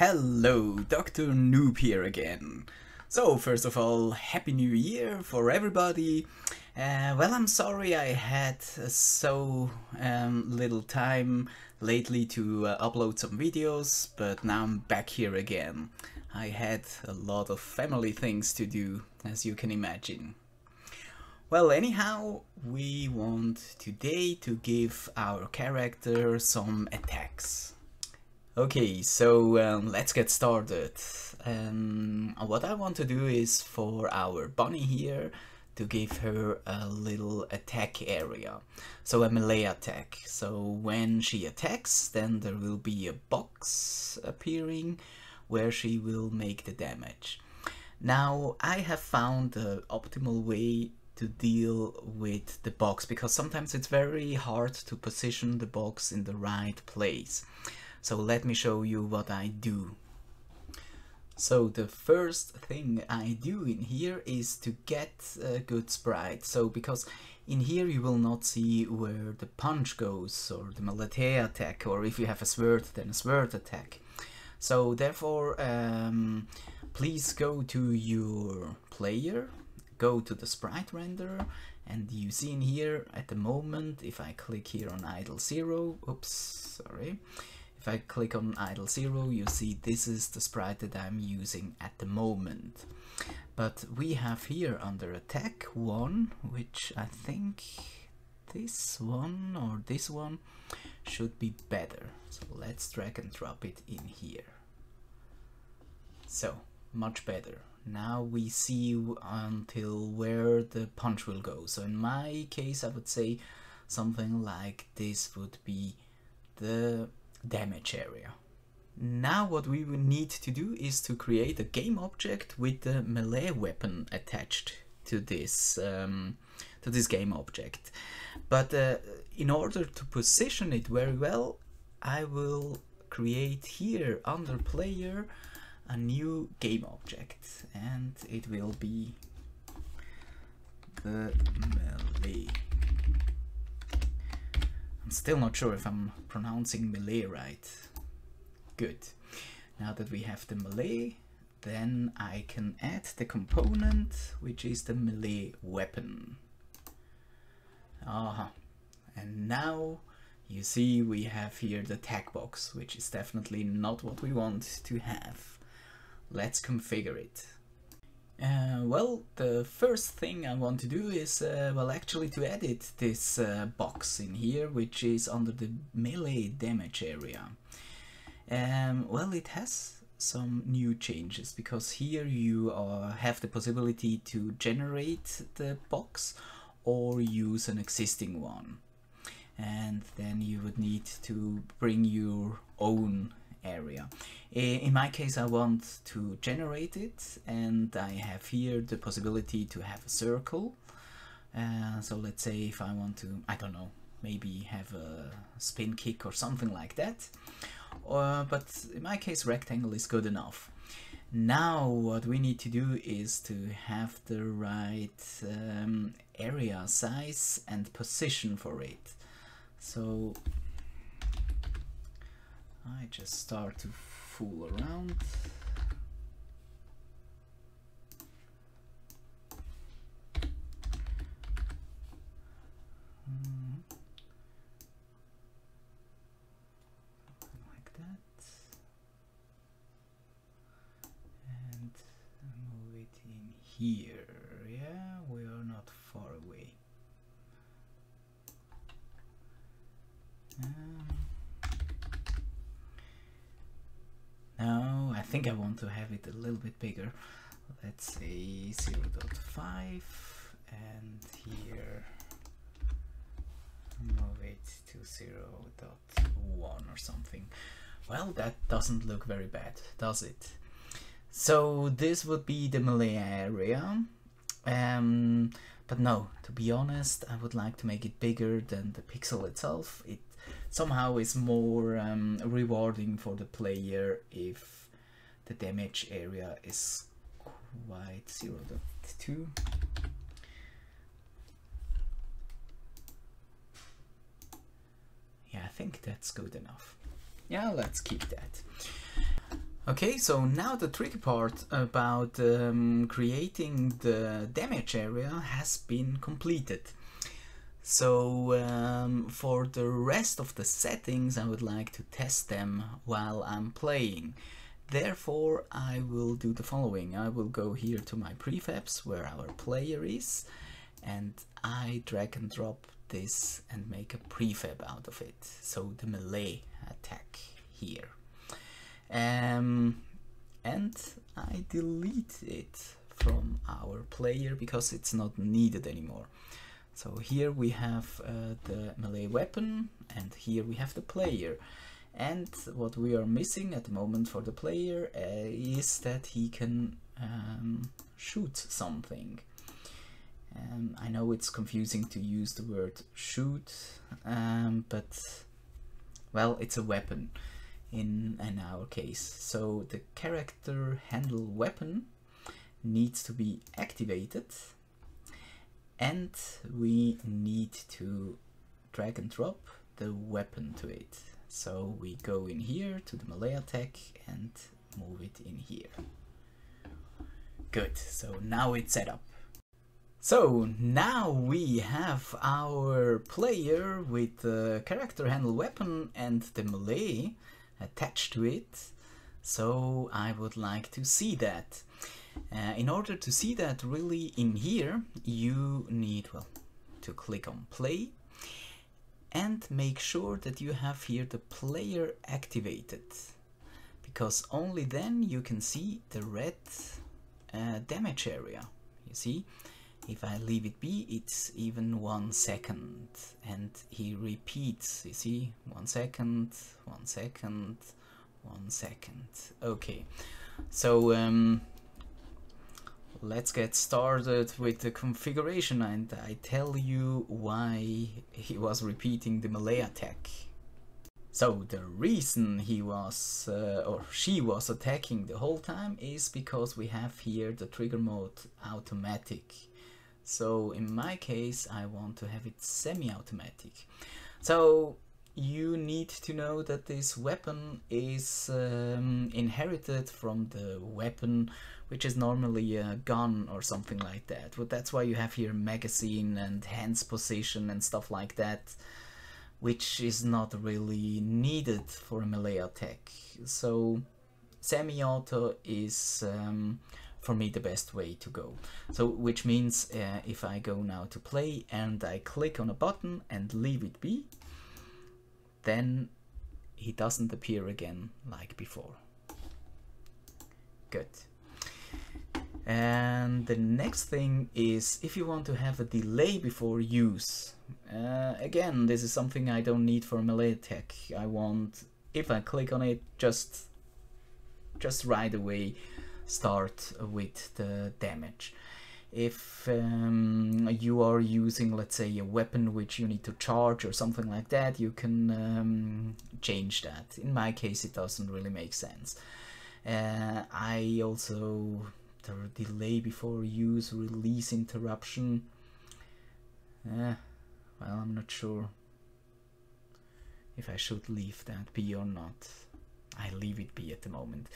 Hello, Dr. Noob here again. So, first of all, Happy New Year for everybody. Uh, well, I'm sorry I had so um, little time lately to uh, upload some videos, but now I'm back here again. I had a lot of family things to do, as you can imagine. Well, anyhow, we want today to give our character some attacks. Okay, so um, let's get started. Um, what I want to do is for our bunny here to give her a little attack area. So a melee attack. So when she attacks, then there will be a box appearing where she will make the damage. Now I have found the optimal way to deal with the box because sometimes it's very hard to position the box in the right place. So let me show you what I do. So the first thing I do in here is to get a good sprite. So because in here you will not see where the punch goes or the melee attack or if you have a sword then a sword attack. So therefore um, please go to your player, go to the sprite renderer and you see in here at the moment if I click here on idle zero, oops, sorry, if I click on idle zero, you see this is the sprite that I'm using at the moment. But we have here under attack one, which I think this one or this one should be better. So let's drag and drop it in here. So much better. Now we see until where the punch will go. So in my case, I would say something like this would be the damage area. Now what we will need to do is to create a game object with the melee weapon attached to this um, to this game object. But uh, in order to position it very well, I will create here under player a new game object and it will be the melee I'm still not sure if I'm pronouncing melee right. Good. Now that we have the melee, then I can add the component, which is the melee weapon. Aha. And now you see we have here the tag box, which is definitely not what we want to have. Let's configure it. Uh, well, the first thing I want to do is, uh, well, actually to edit this uh, box in here, which is under the melee damage area. Um, well, it has some new changes because here you uh, have the possibility to generate the box or use an existing one. And then you would need to bring your own area. In my case, I want to generate it and I have here the possibility to have a circle. Uh, so let's say if I want to, I don't know, maybe have a spin kick or something like that. Uh, but in my case, rectangle is good enough. Now what we need to do is to have the right um, area size and position for it. So I just start to fool around. Mm. Like that. And move it in here. Yeah, we are not far away. Um, No, I think I want to have it a little bit bigger. Let's say 0 0.5 and here move it to 0 0.1 or something. Well, that doesn't look very bad, does it? So this would be the melee area. Um, but no, to be honest, I would like to make it bigger than the pixel itself. It somehow is more um, rewarding for the player if the damage area is quite 0 0.2 yeah I think that's good enough yeah let's keep that Okay, so now the tricky part about um, creating the damage area has been completed. So um, for the rest of the settings I would like to test them while I'm playing. Therefore I will do the following. I will go here to my prefabs where our player is and I drag and drop this and make a prefab out of it. So the melee attack here. Um, and I delete it from our player because it's not needed anymore. So here we have uh, the melee weapon and here we have the player. And what we are missing at the moment for the player uh, is that he can um, shoot something. Um, I know it's confusing to use the word shoot, um, but well, it's a weapon in, in our case. So the character handle weapon needs to be activated and we need to drag and drop the weapon to it. So we go in here to the melee attack and move it in here. Good, so now it's set up. So now we have our player with the character handle weapon and the melee attached to it. So I would like to see that. Uh, in order to see that really in here, you need well to click on play and make sure that you have here the player activated because only then you can see the red uh, damage area. You see if I leave it be it's even one second and he repeats you see one second one second one second. Okay so um, let's get started with the configuration and I tell you why he was repeating the melee attack. So the reason he was uh, or she was attacking the whole time is because we have here the trigger mode automatic. So in my case I want to have it semi-automatic. So you need to know that this weapon is um, inherited from the weapon which is normally a gun or something like that. But that's why you have here magazine and hands position and stuff like that, which is not really needed for a melee attack. So semi-auto is um, for me the best way to go. So which means uh, if I go now to play and I click on a button and leave it be, then he doesn't appear again like before. Good. And the next thing is if you want to have a delay before use. Uh, again, this is something I don't need for melee attack. I want, if I click on it, just, just right away start with the damage. If um, you are using, let's say, a weapon which you need to charge or something like that, you can um, change that. In my case, it doesn't really make sense. Uh, I also the delay before use release interruption eh, well I'm not sure if I should leave that be or not I leave it be at the moment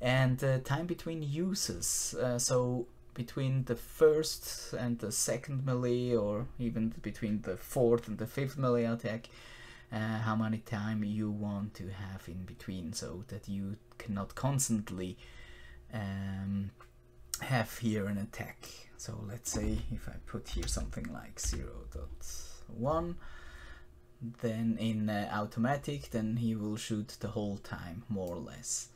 and uh, time between uses uh, so between the first and the second melee or even between the fourth and the fifth melee attack uh, how many time you want to have in between so that you cannot constantly um, have here an attack. So let's say if I put here something like 0 0.1, then in uh, automatic, then he will shoot the whole time, more or less.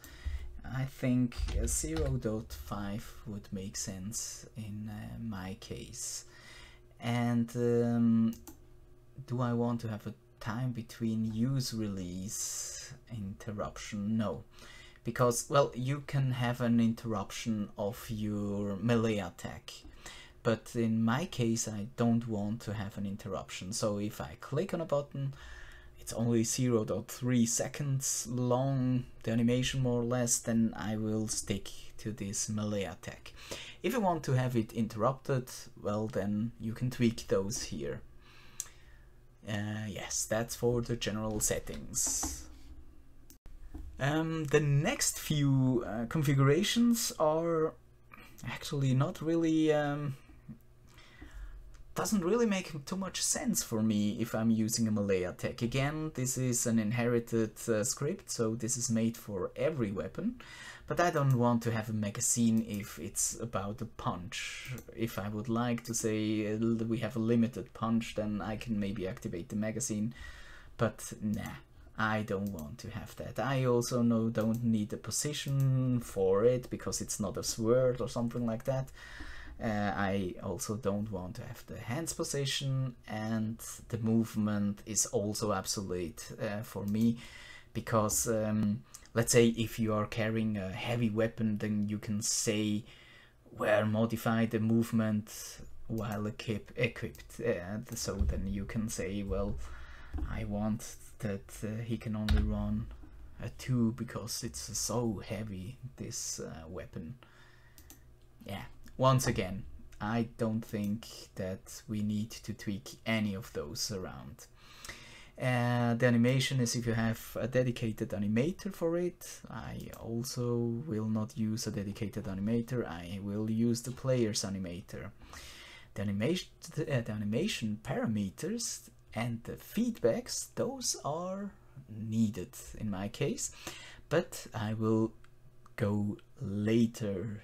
I think 0 0.5 would make sense in uh, my case. And um, do I want to have a time between use release interruption? No because well you can have an interruption of your melee attack but in my case I don't want to have an interruption so if I click on a button it's only 0.3 seconds long the animation more or less then I will stick to this melee attack if you want to have it interrupted well then you can tweak those here. Uh, yes that's for the general settings. Um, the next few uh, configurations are actually not really um, doesn't really make too much sense for me if I'm using a melee attack. Again, this is an inherited uh, script, so this is made for every weapon, but I don't want to have a magazine if it's about a punch. If I would like to say uh, we have a limited punch, then I can maybe activate the magazine, but nah. I don't want to have that. I also know don't need a position for it because it's not a sword or something like that. Uh, I also don't want to have the hands position and the movement is also obsolete uh, for me because um, let's say if you are carrying a heavy weapon then you can say where modify the movement while equip equipped. So then you can say well I want that uh, he can only run a 2 because it's so heavy this uh, weapon. Yeah once again, I don't think that we need to tweak any of those around. Uh, the animation is if you have a dedicated animator for it. I also will not use a dedicated animator. I will use the player's animator. The animation, uh, the animation parameters and the feedbacks, those are needed in my case, but I will go later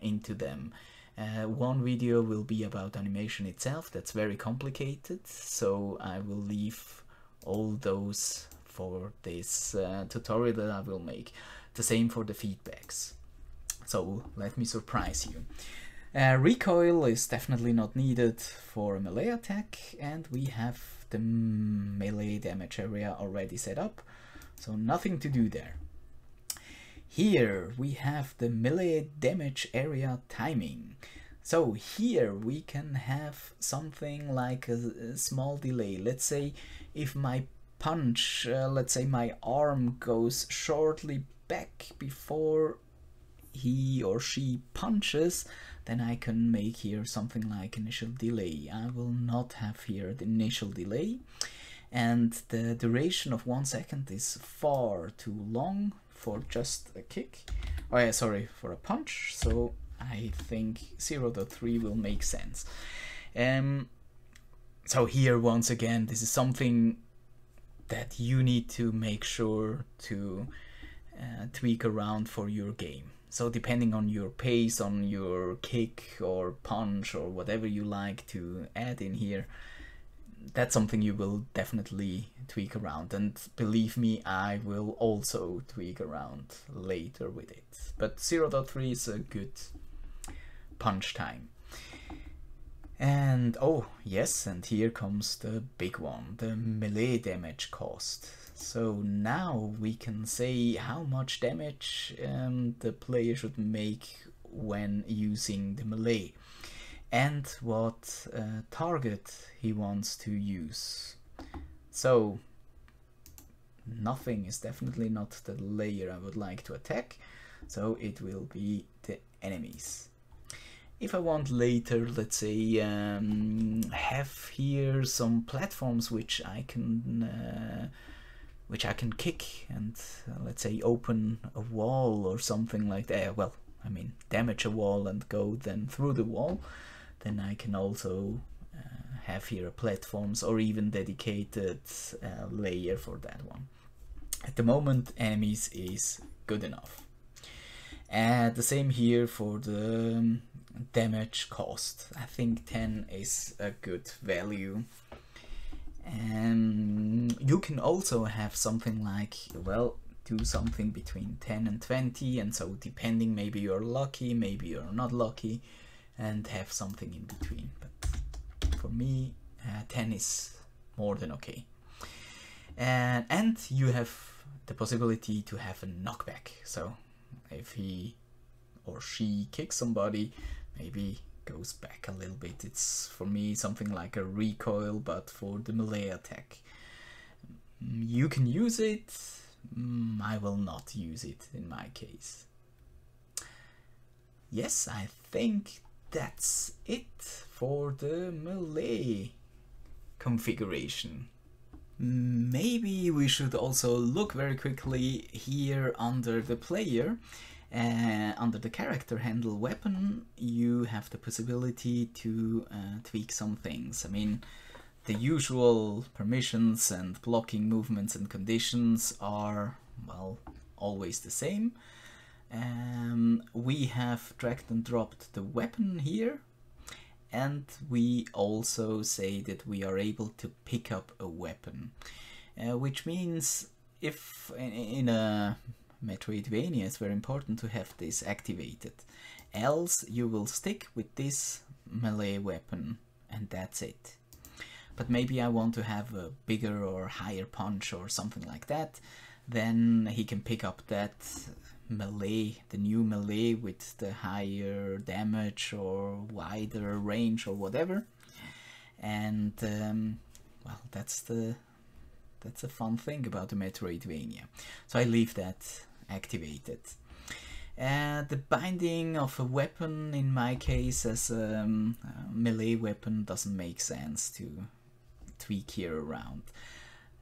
into them. Uh, one video will be about animation itself, that's very complicated, so I will leave all those for this uh, tutorial that I will make. The same for the feedbacks. So let me surprise you. Uh, recoil is definitely not needed for a melee attack and we have the melee damage area already set up, so nothing to do there. Here we have the melee damage area timing. So here we can have something like a, a small delay. Let's say if my punch, uh, let's say my arm goes shortly back before he or she punches, then I can make here something like initial delay. I will not have here the initial delay and the duration of one second is far too long for just a kick. Oh yeah, sorry, for a punch. So I think 0.3 will make sense. Um, so here, once again, this is something that you need to make sure to uh, tweak around for your game. So depending on your pace, on your kick or punch or whatever you like to add in here, that's something you will definitely tweak around. And believe me I will also tweak around later with it. But 0.3 is a good punch time. And oh yes and here comes the big one the melee damage caused. So now we can say how much damage um, the player should make when using the melee and what uh, target he wants to use. So nothing is definitely not the layer I would like to attack, so it will be the enemies. If I want later, let's say, um, have here some platforms which I can uh, which I can kick and uh, let's say open a wall or something like that. Well, I mean damage a wall and go then through the wall then I can also uh, have here platforms or even dedicated uh, layer for that one. At the moment enemies is good enough. And the same here for the um, damage caused. I think 10 is a good value. And you can also have something like, well, do something between 10 and 20 and so depending maybe you're lucky, maybe you're not lucky, and have something in between. But for me, uh, 10 is more than okay. And, and you have the possibility to have a knockback. So if he or she kicks somebody, maybe goes back a little bit. It's for me something like a recoil, but for the melee attack. You can use it, mm, I will not use it in my case. Yes, I think that's it for the melee configuration. Maybe we should also look very quickly here under the player. Uh, under the character handle weapon, you have the possibility to uh, tweak some things. I mean, the usual permissions and blocking movements and conditions are, well, always the same. Um, we have dragged and dropped the weapon here and we also say that we are able to pick up a weapon uh, which means if in a Metroidvania it's very important to have this activated. Else you will stick with this melee weapon and that's it. But maybe I want to have a bigger or higher punch or something like that then he can pick up that melee, the new melee with the higher damage or wider range or whatever. And um, well, that's the that's a fun thing about the Metroidvania. So I leave that activated. Uh, the binding of a weapon, in my case, as a, um, a melee weapon, doesn't make sense to tweak here around.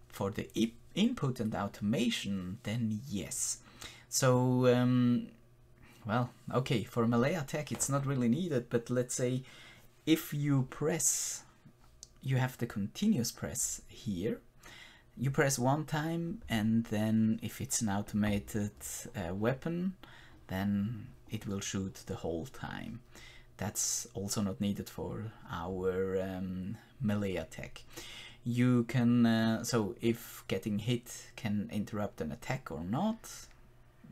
For the input and automation, then yes. So, um, well, okay, for a melee attack it's not really needed, but let's say if you press, you have the continuous press here, you press one time and then if it's an automated uh, weapon, then it will shoot the whole time. That's also not needed for our um, melee attack. You can, uh, so if getting hit can interrupt an attack or not,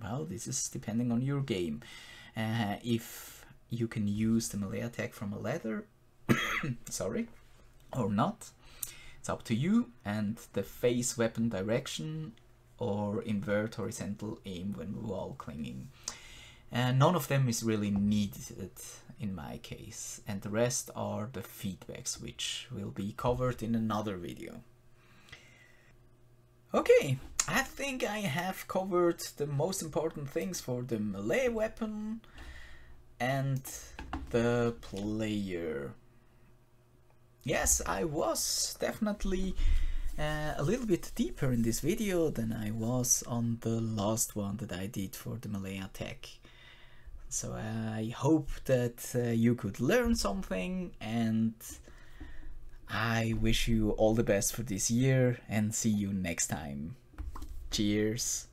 well, this is depending on your game. Uh, if you can use the melee attack from a ladder, sorry, or not, it's up to you. And the face weapon direction or invert horizontal aim when wall clinging. Uh, none of them is really needed in my case, and the rest are the feedbacks, which will be covered in another video. Okay, I think I have covered the most important things for the melee weapon and the player. Yes, I was definitely uh, a little bit deeper in this video than I was on the last one that I did for the melee attack. So I hope that uh, you could learn something and I wish you all the best for this year and see you next time. Cheers.